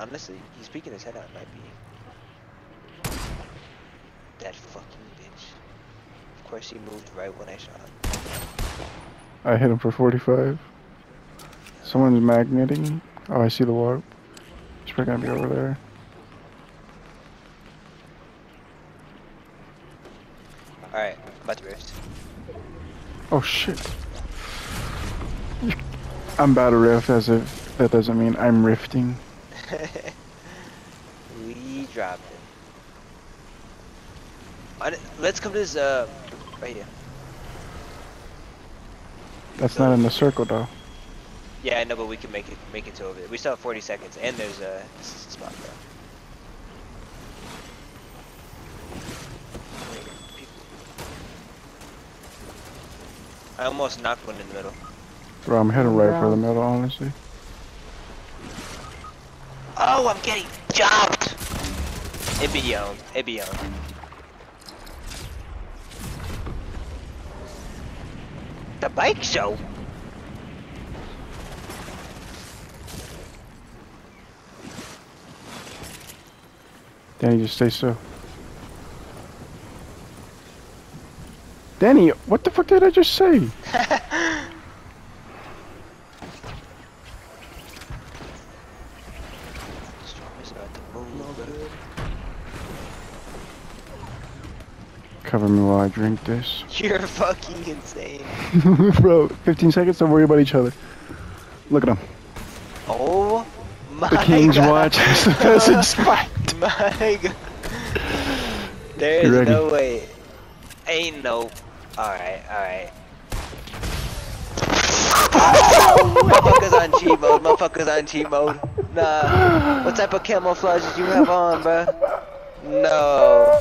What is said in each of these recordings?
Honestly, he's peeking his head out. Might be that fucking bitch. Of course, he moved right when I shot. I hit him for 45. Someone's magneting. Oh, I see the warp. He's probably gonna be over there. All right, about to rift. Oh shit. I'm about to rift as if that doesn't mean I'm rifting. we dropped it. Let's come to this, uh, right here. That's not in the circle though. Yeah, I know, but we can make it make it to over there. We still have 40 seconds, and there's a spot there. I almost knocked one in the middle. Bro, I'm heading right for the middle, honestly. Oh, I'm getting jumped! It be on. It be on. The bike show? Danny, just stay still. Danny, what the fuck did I just say? Storm is about to move good. Cover me while I drink this. You're fucking insane. Bro, 15 seconds, don't worry about each other. Look at him. Oh my The King's god. Watch has the message spiked. Oh my god. There's no way. Ain't no. Alright, alright. Motherfuckers on cheat mode. Motherfuckers on cheat mode. Nah. What type of camouflage did you have on, bruh? No.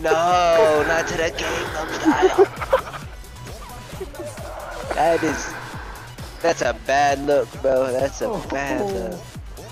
No, not to the Gangnam style. That is. That's a bad look, bro. That's a bad look.